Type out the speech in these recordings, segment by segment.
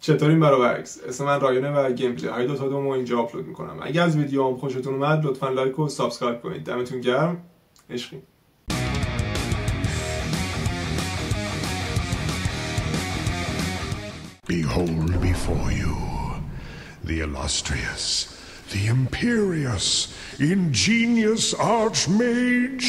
چطورین برای برعکس اسم من رایانه و gameplay های Dota 2 مو اینجا آپلود می‌کنم. اگه از ویدیو هم خوشتون اومد لطفا like و subscribe کنید. دمتون گرم. عشقی. Behold before you the illustrious, the imperious, ingenious archmage,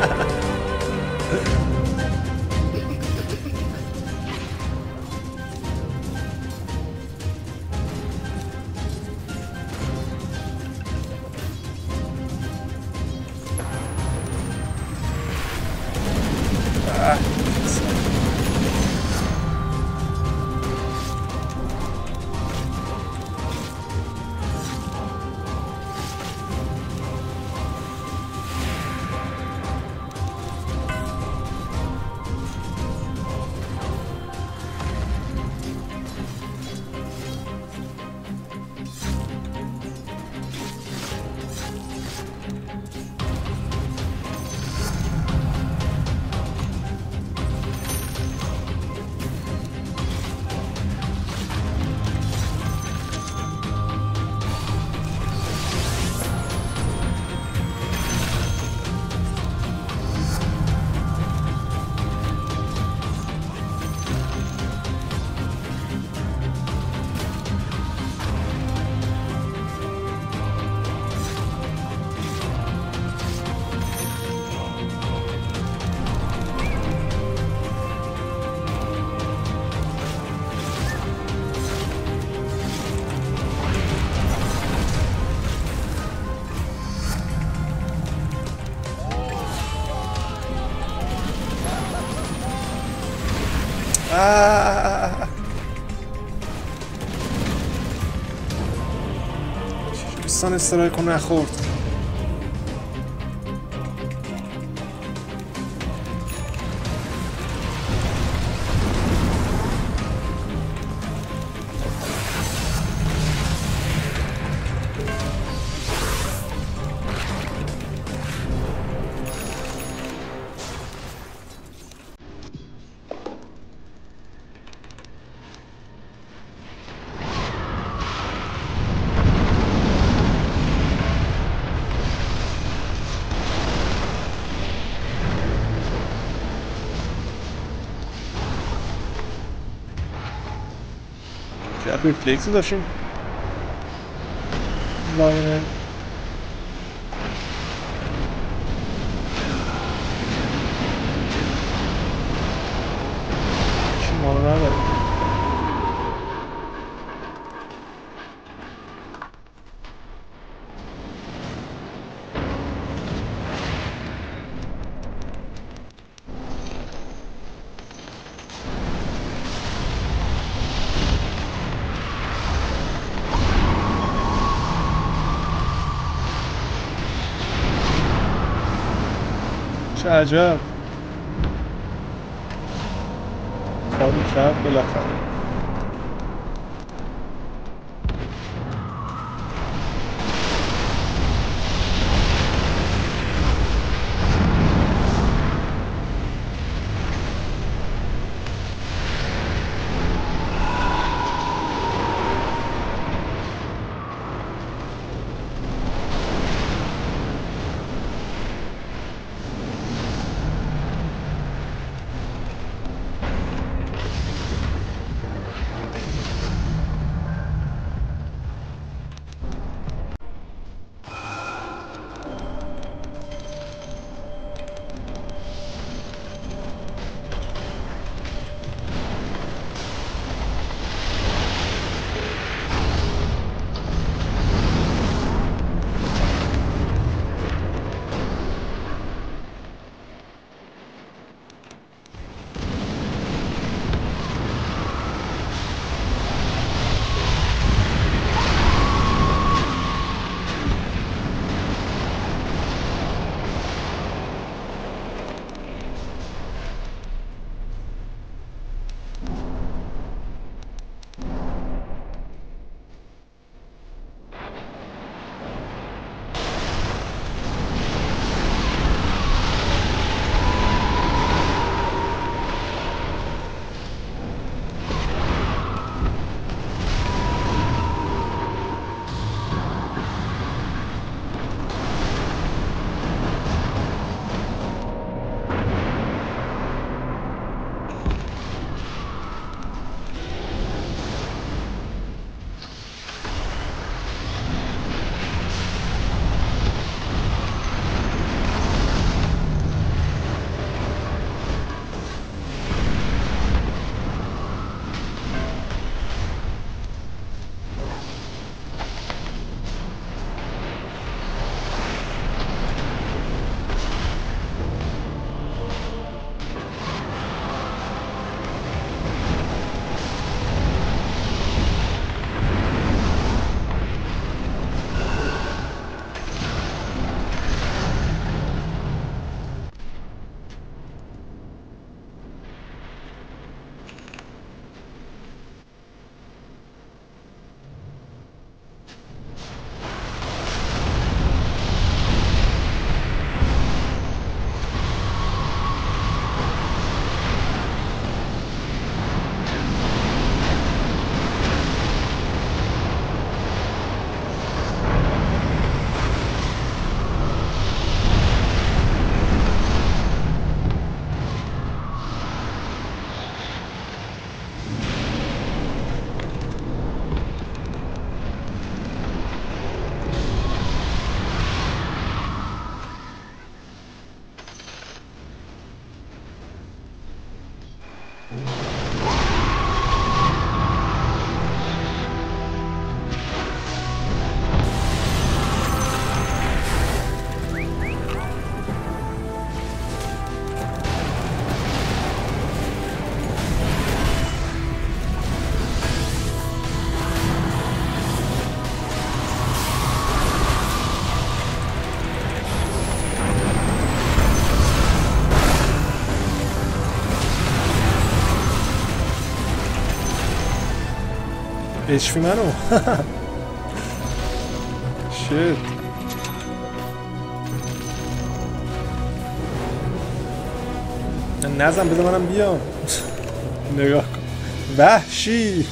آه. سان استرایک رو نخورد چقدر ریفلکس داشتیم لاینه چی چه عجب. کاری کرد بالاخره. اچ منو. شت نزن بذار منم بیام. نگاه کن. وحشی.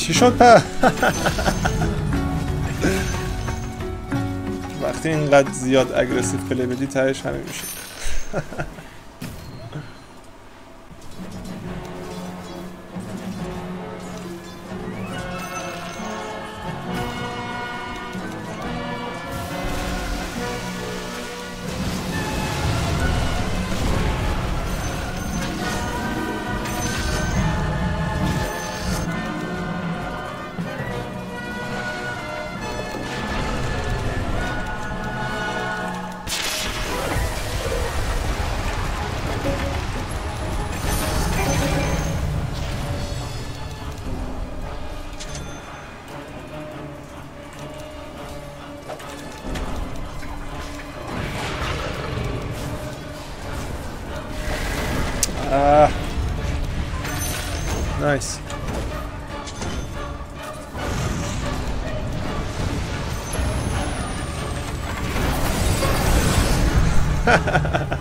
چی شد؟ په وقتی اینقدر زیاد اگرسیو پلی بدی تهش همین میشه نایس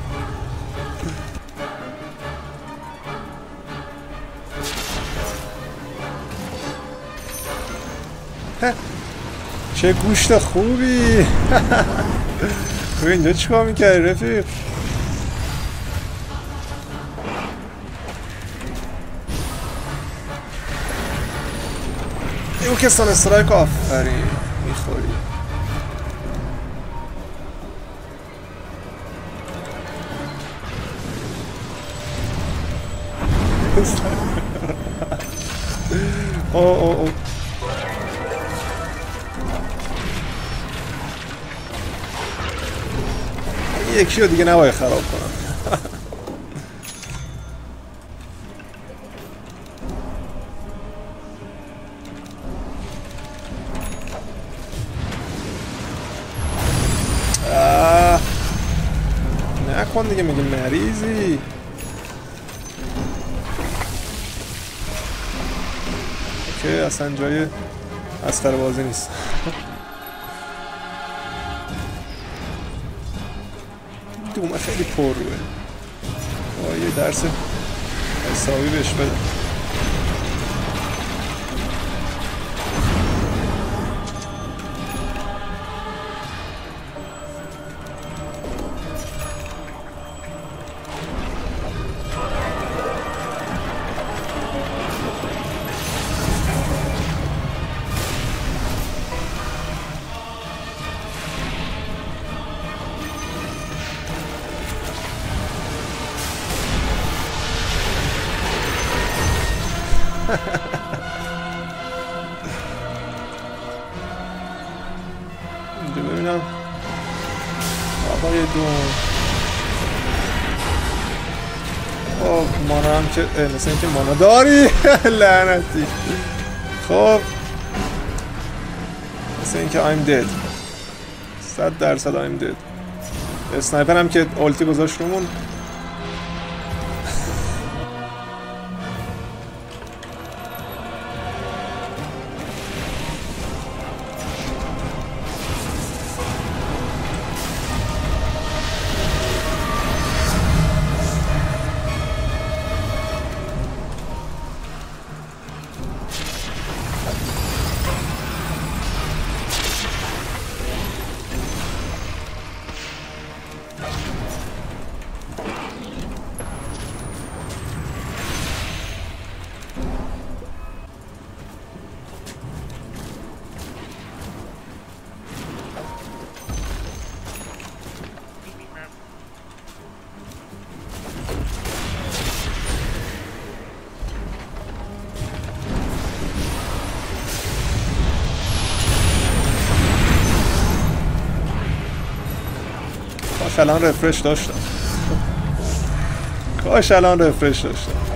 چه گوشت خوبی. تو اینجا چیکار می‌کردی رفیق؟ که سان استرایک آفرین. می‌خوری او او او یکی رو دیگه نباید خراب کنم. نکن دیگه میگه مریضی. اوکی اصلا جای اسخر بازی نیست. دومه خیلی پر روه. یه درس حسابی بهش بده اینجا ببینم آقای دوم خب مانا هم که مثل اینکه مانا داری لعنتی خب مثل اینکه I'm dead. صد درصد I'm dead. اسنایپر هم که اولتی گذاشت رومون الان رفرش داشتم. کاش الان رفرش داشتم.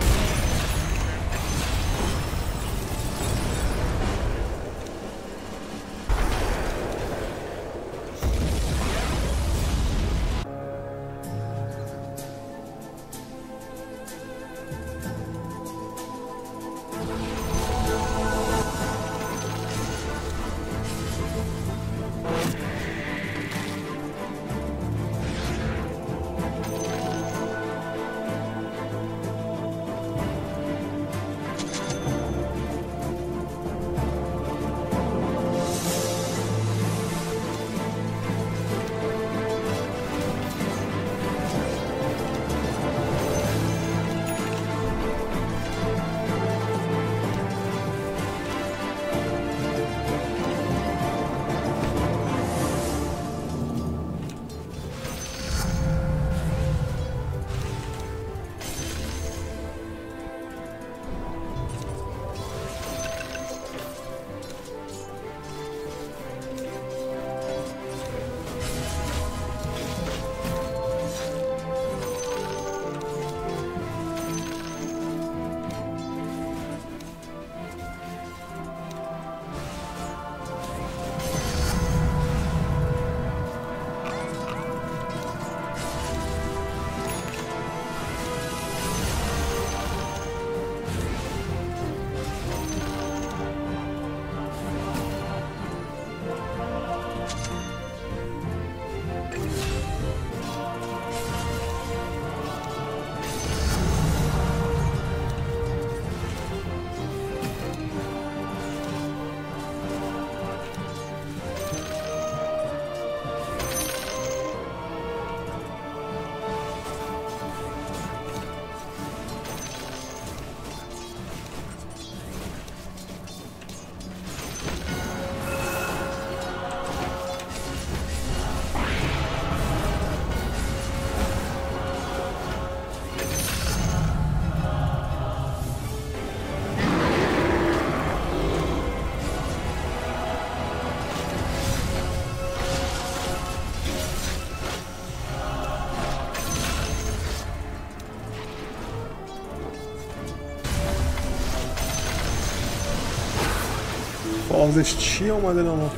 فازش چی اومده نامو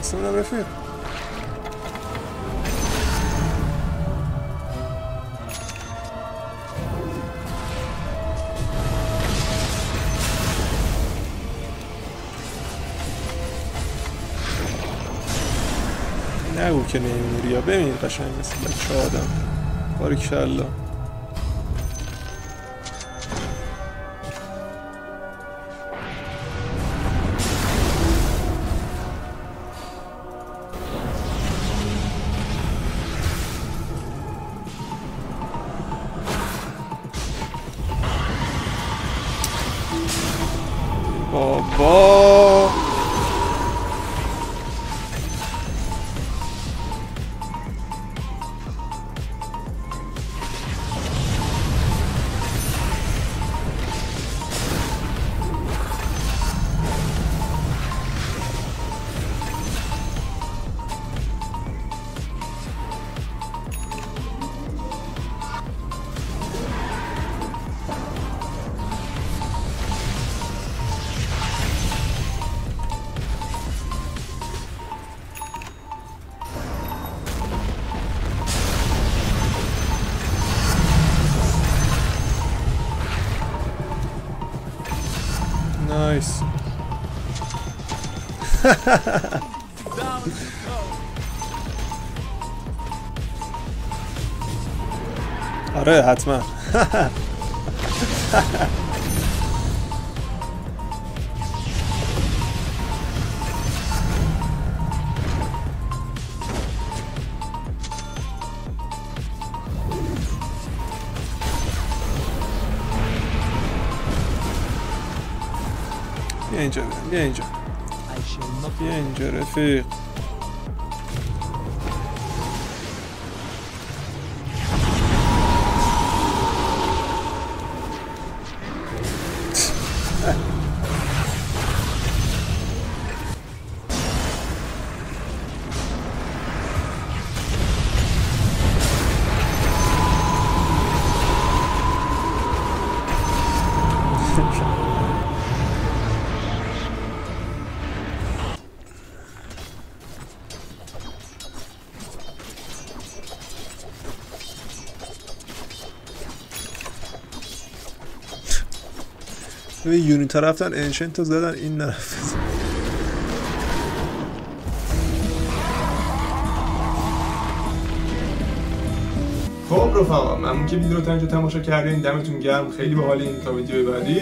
اصلا رفیق. نگو که نمیمیری یا بمیر قشنگ مثل بچه آدم. باریکشالله نایس آره حتما بیا اینجا بیا اینجا. بیا اینجا رفیق. ببین یونیتا رفتن انشنت رو زدن این نرفت خب رفقا ممنون که ویدیو رو تا اینجا تماشا کردین. دمتون گرم خیلی باحال این تا ویدیو بعدی.